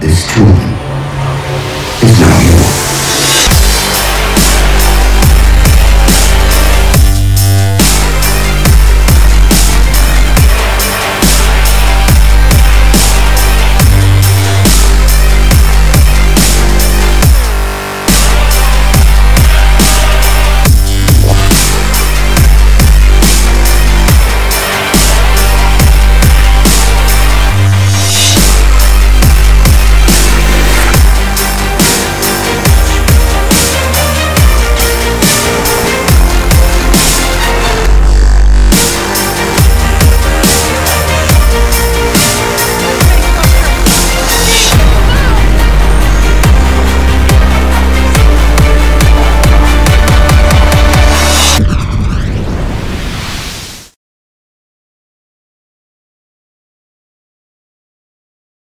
this tomb.